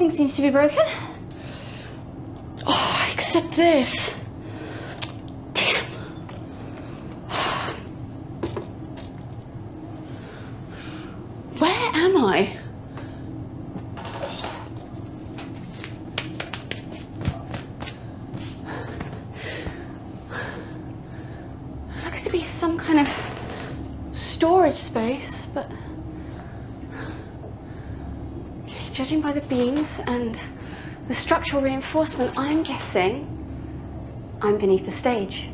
Nothing seems to be broken. Oh, except this. Damn. Where am I? Looks to be some kind of storage space, but judging by the beams and the structural reinforcement, I'm guessing I'm beneath the stage.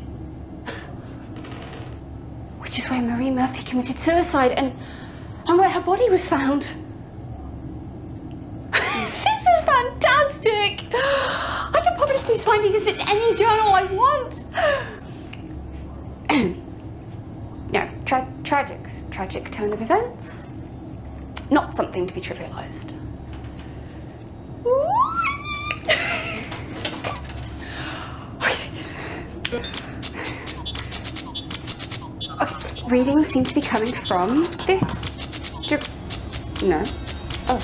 Which is where Marie Murphy committed suicide and, and where her body was found. this is fantastic! I can publish these findings in any journal I want. no, tra- tragic, tragic turn of events. Not something to be trivialized. Okay, readings seem to be coming from this. No. Oh.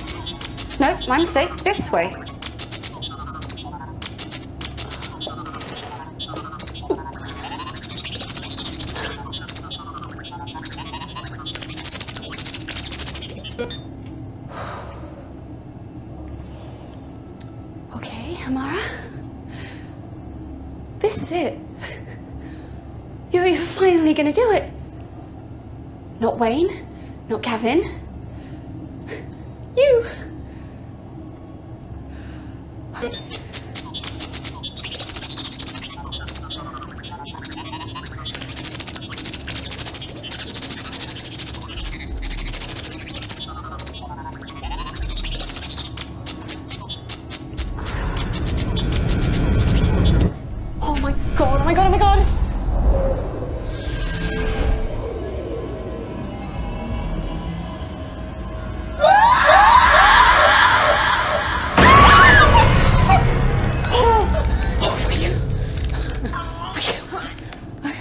No, my mistake. This way. Wayne, not Gavin. You.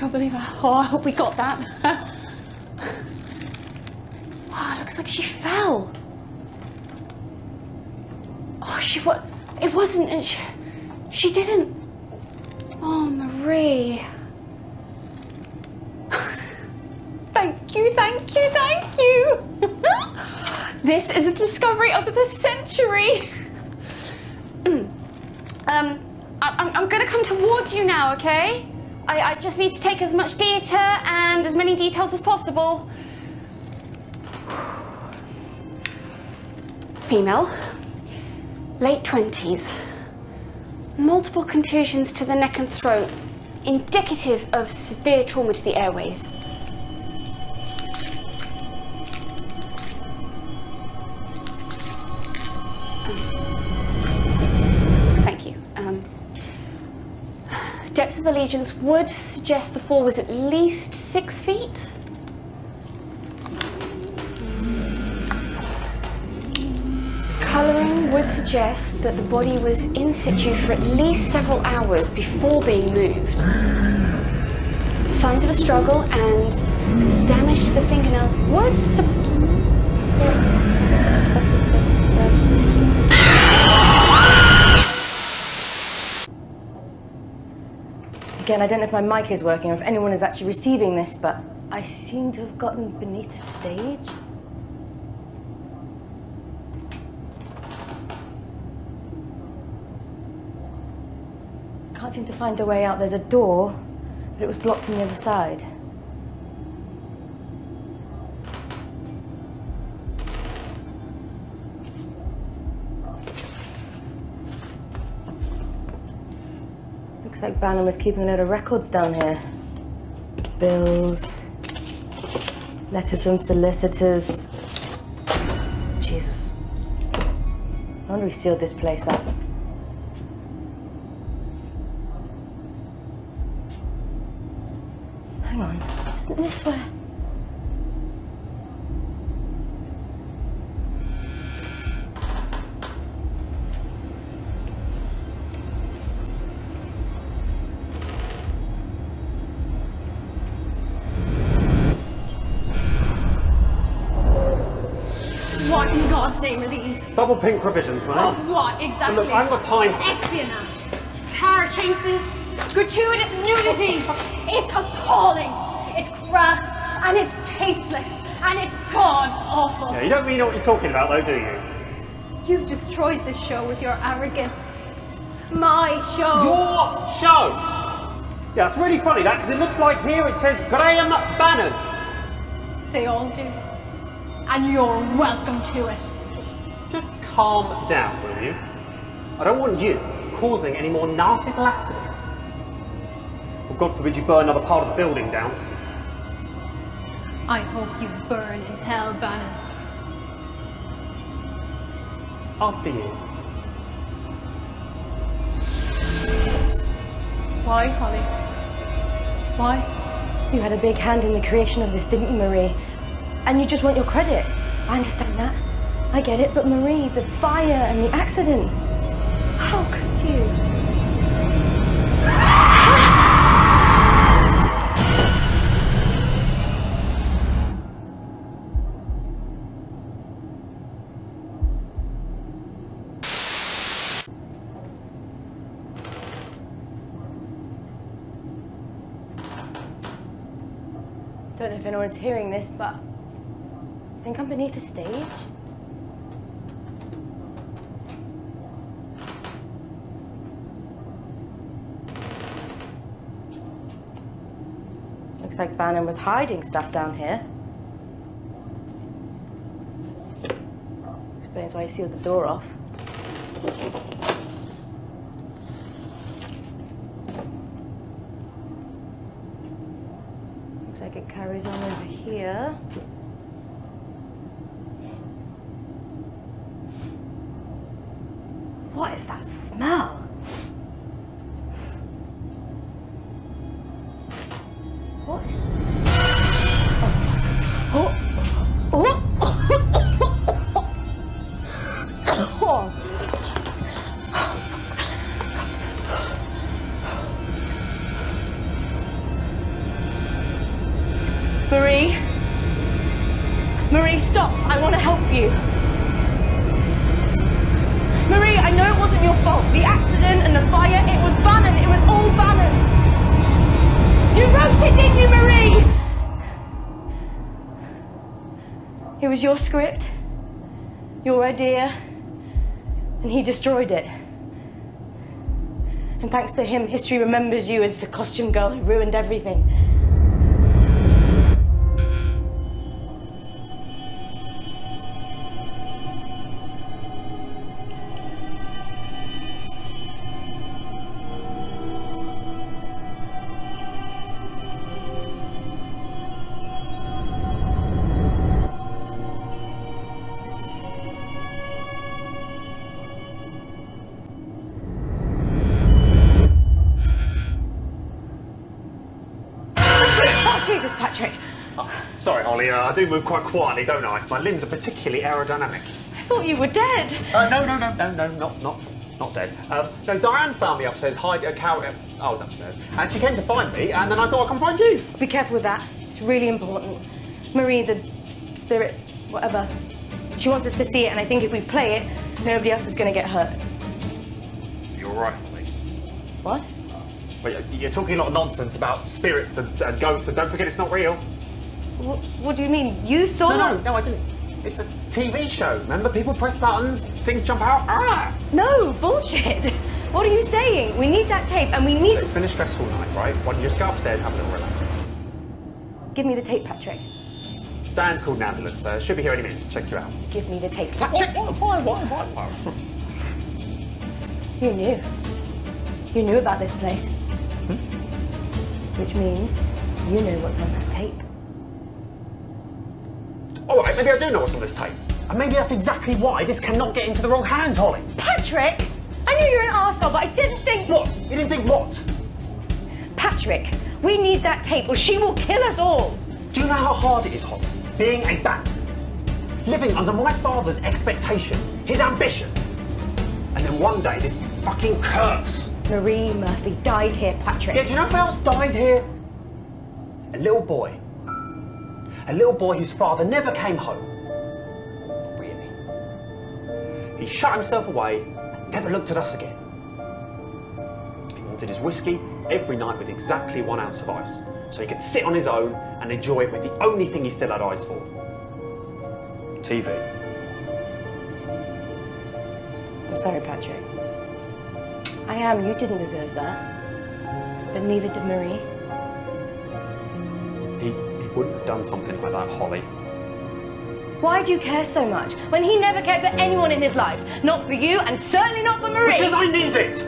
Can't believe it. Oh, I hope we got that. Oh, looks like she fell. Oh, she what? It wasn't. It, she, she didn't. Oh, Marie. thank you, thank you, thank you. this is a discovery of the century. um, I, I'm, I'm going to come towards you now, okay? I, I just need to take as much data and as many details as possible. Female, late 20s. Multiple contusions to the neck and throat, indicative of severe trauma to the airways. Of the lesions would suggest the fall was at least six feet. Colouring would suggest that the body was in situ for at least several hours before being moved. Signs of a struggle and damage to the fingernails would Again, I don't know if my mic is working or if anyone is actually receiving this, but I seem to have gotten beneath the stage. Can't seem to find a way out. There's a door, but it was blocked from the other side. Looks like Bannon was keeping a load of records down here. Bills, letters from solicitors. Jesus. I wonder he sealed this place up. Name are these? Double pink provisions, man. Of what exactly? Look, I haven't got time. Espionage, car chases, gratuitous nudity. It's appalling. It's crass and it's tasteless and it's god awful. Yeah, you don't really know what you're talking about, though, do you? You've destroyed this show with your arrogance. My show. Your show! Yeah, it's really funny that because it looks like here it says Graham Bannon. They all do. And you're welcome to it. Just, just calm down, will you? I don't want you causing any more nasty accidents. Well, God forbid you burn another part of the building down. I hope you burn in hell, Bannon. After you. Why, Holly? Why? You had a big hand in the creation of this, didn't you, Marie? And you just want your credit. I understand that. I get it, but Marie, the fire and the accident. How could you? Don't know if anyone's hearing this, but I think I'm beneath the stage. Looks like Bannon was hiding stuff down here. Explains why he sealed the door off. Looks like it carries on over here. What is that smell? Stop. I want to help you. Marie, I know it wasn't your fault. The accident and the fire, it was Bannon. It was all Bannon. You wrote it, didn't you, Marie? It was your script, your idea, and he destroyed it. And thanks to him, history remembers you as the costume girl who ruined everything. Oh, Patrick. Sorry, Holly, uh, I do move quite quietly, don't I? My limbs are particularly aerodynamic. I thought you were dead. Uh, no, no, no, no, no, not, not, not dead. Um, no, Diane found me upstairs, hide a cow. Uh, I was upstairs, and she came to find me, and then I thought I'd come find you. Be careful with that. It's really important. Marie, the spirit, whatever, she wants us to see it, and I think if we play it, nobody else is going to get hurt. You're right, Holly. What? You're, talking a lot of nonsense about spirits and, and ghosts, and don't forget it's not real. What, what do you mean? You saw No, no, no, I didn't. It's a TV show. Remember, people press buttons, things jump out. Ah! No, bullshit. What are you saying? We need that tape, and we need It's to... been a stressful night, right? Why don't you just go upstairs, have a little relax? Give me the tape, Patrick. Diane's called an ambulance, so she'll be here any minute to check you out. Give me the tape, Patrick. Why, why, why, why? You knew. You knew about this place. Which means you know what's on that tape. All right, maybe I do know what's on this tape. And maybe that's exactly why this cannot get into the wrong hands, Holly. Patrick! I knew you were an arsehole, but I didn't think... What? You didn't think what? Patrick, we need that tape or she will kill us all. Do you know how hard it is, Holly? Being a bat? Living under my father's expectations, his ambition. And then one day, this fucking curse. Marie Murphy died here, Patrick. Yeah, do you know who else died here? A little boy. A little boy whose father never came home. Really. he shut himself away and never looked at us again. He wanted his whiskey every night with exactly one ounce of ice, so he could sit on his own and enjoy it with the only thing he still had eyes for TV. I'm sorry, Patrick. I am. You didn't deserve that. But neither did Marie. He, he wouldn't have done something like that, Holly. Why do you care so much when he never cared for anyone in his life? Not for you, and certainly not for Marie. Because I need it!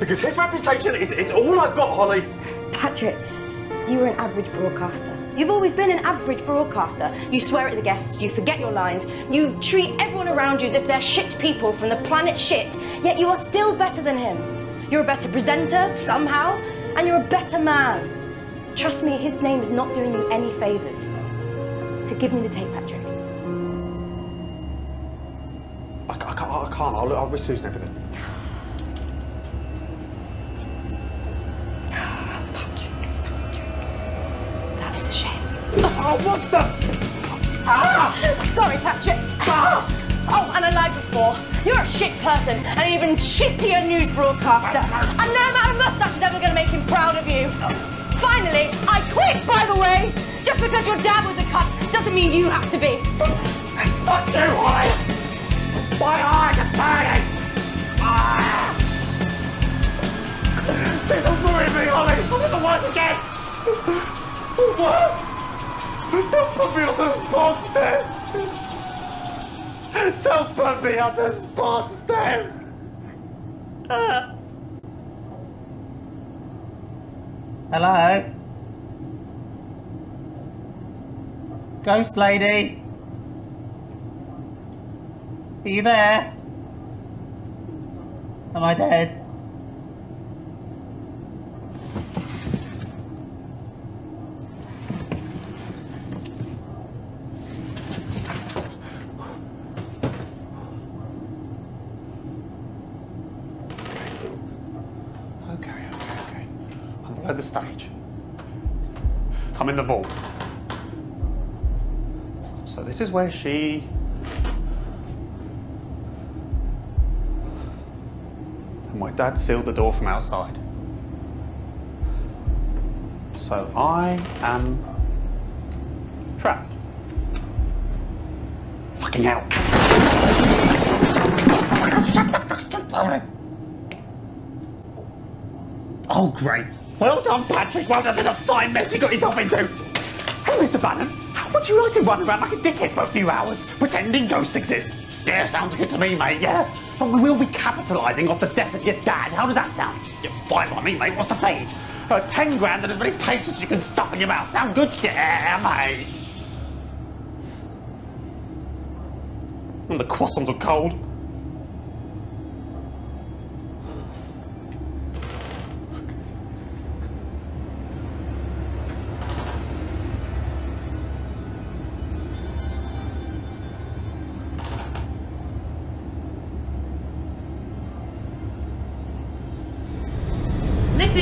Because his reputation is it's all I've got, Holly. Patrick, you were an average broadcaster. You've always been an average broadcaster. You swear at the guests, you forget your lines, you treat everyone around you as if they're shit people from the planet shit, yet you are still better than him. You're a better presenter, somehow, and you're a better man. Trust me, his name is not doing you any favours. So give me the tape, Patrick. I, I can't, I can't. I'll, I'll risk losing everything. Oh, what the? Ah! Sorry, Patrick. Ah! Oh, and I lied before. You're a shit person, and an even shittier news broadcaster. And no amount of mustache is ever going to make him proud of you. Finally, I quit, by the way. Just because your dad was a cunt doesn't mean you have to be. Fuck you, Holly! My eyes are burning! Ah! Don't ruin me, Holly! I'm gonna work again! What? Don't put me on the sports desk! Sports desk! Hello? Ghost lady? Are you there? Am I dead? I'm the stage. I'm in the vault. So this is where she. And my dad sealed the door from outside. So I am trapped. Fucking hell. Oh, great. Well done, Patrick. Well done. That's a fine mess you got yourself into. Hey, Mr. Bannon, how would you like to run around like a dickhead for a few hours, pretending ghosts exist? Yeah, sounds good to me, mate, yeah? But we will be capitalising off the death of your dad. How does that sound? Yeah, fine by me, mate. What's the fee? Uh, ten grand and as many patients as you can stuff in your mouth. Sound good? Yeah, mate. And the croissants are cold.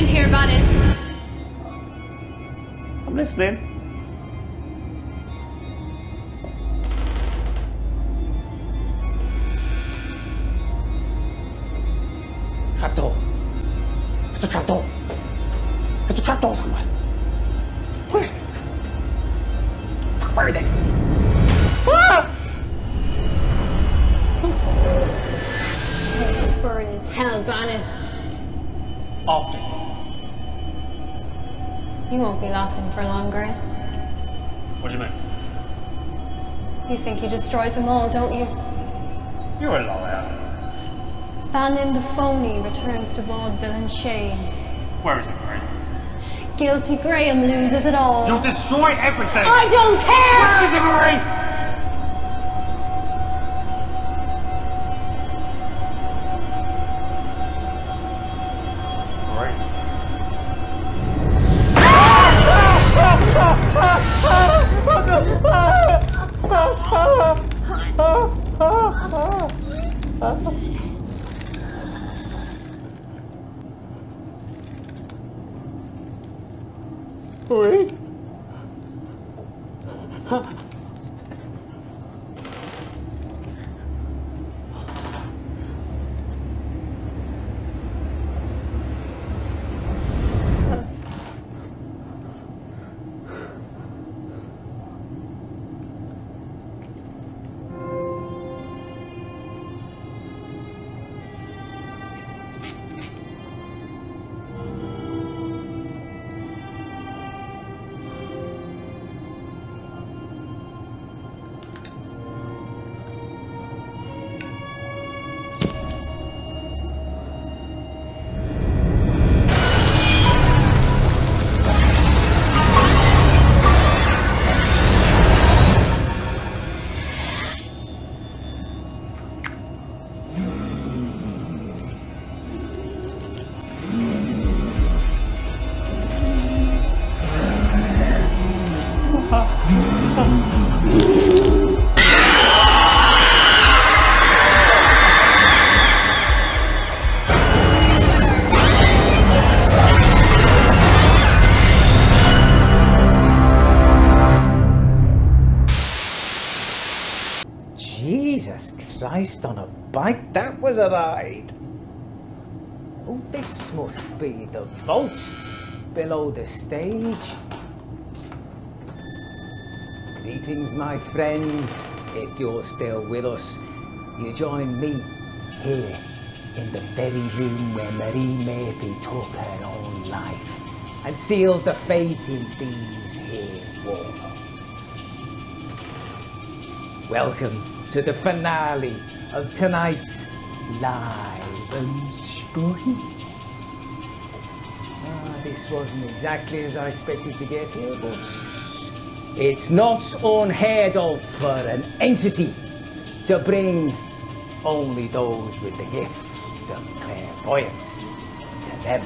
Listen here, Bannon. I'm listening. You think you destroyed them all, don't you? You're a liar. Bannon the phony returns to vaudeville and shame. Where is it, Graham? Guilty Graham loses it all. You'll destroy everything! I don't care! Where is it? Marie. Marie? On a bike, that was a ride. Oh, this must be the vault below the stage. Greetings, my friends. If you're still with us, you join me here in the very room where Marie Murphy took her own life and sealed the fate in these here walls. Welcome to the finale of tonight's Live and Spooky. Ah, this wasn't exactly as I expected to get here, but it's not unheard of for an entity to bring only those with the gift of clairvoyance to them.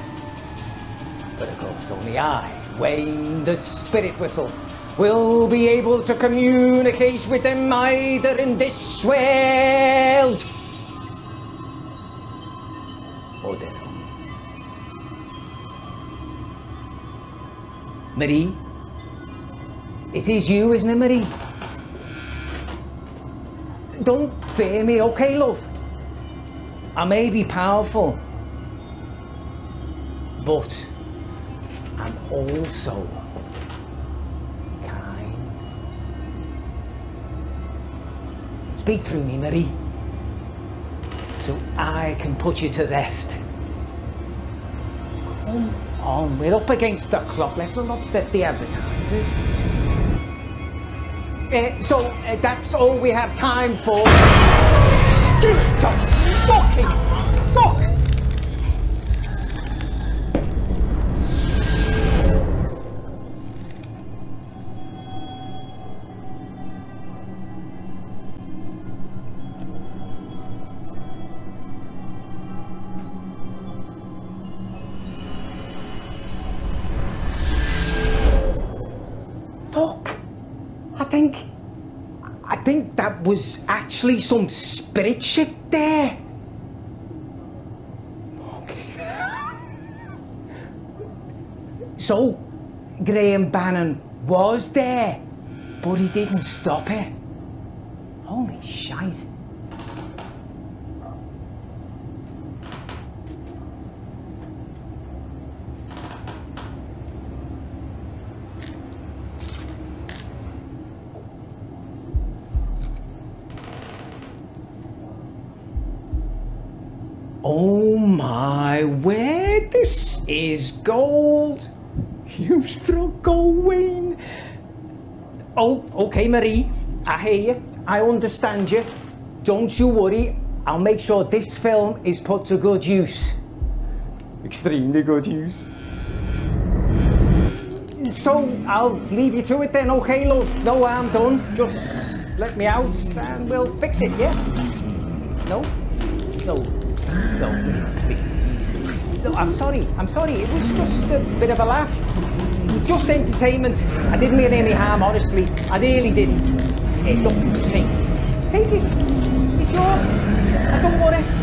But of course, only I, Wayne the Spirit Whistle, will be able to communicate with them either in this world or their own. Marie, it is you, isn't it, Marie? Don't fear me, okay, love? I may be powerful, but I'm also Speak through me, Marie, so I can put you to rest. Come on, we're up against the clock. Let's not upset the advertisers. Uh, so uh, that's all we have time for. Fucking fuck! Fuck! Was actually some spirit shit there. So, Graham Bannon was there, but he didn't stop it. Holy shite. Oh my word, this is gold. You struck gold, Wayne. Oh, okay, Marie. I hear you. I understand you. Don't you worry. I'll make sure this film is put to good use. Extremely good use. So I'll leave you to it then, okay, love? No, I'm done. Just let me out and we'll fix it, yeah? No? No. No, please. I'm sorry. I'm sorry. It was just a bit of a laugh. Just entertainment. I didn't mean any harm, honestly. I really didn't. Hey, look, take it. Take it. It's yours. I don't want it.